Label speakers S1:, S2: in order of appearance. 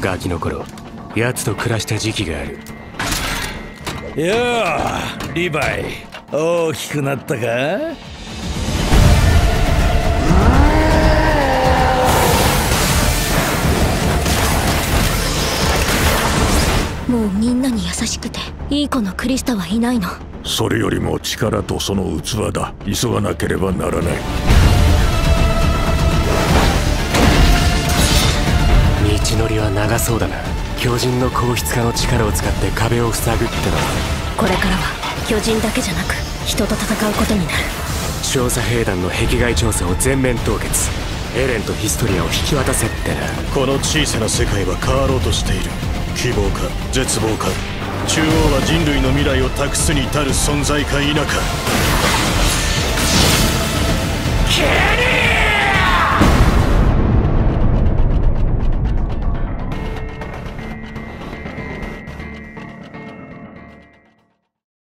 S1: ガキの頃奴と暮らした時期がある。
S2: ようリヴァイ。大きくなったか？
S3: もうみんなに優しくていい子のクリスタはいないの。
S4: それよりも力とその器だ。急がなければならない
S1: 道のりは長そうだな巨人の硬質化の力を使って壁を塞ぐってのは。
S3: これからは巨人だけじゃなく人と戦うことになる。
S1: 調査兵団の壁外調査を全面凍結。エレンとヒストリアを引き渡せってな。
S5: この小さな世界は変わろうとしている。希望か絶望か。中央は人類の未来を託すに至る存在か否か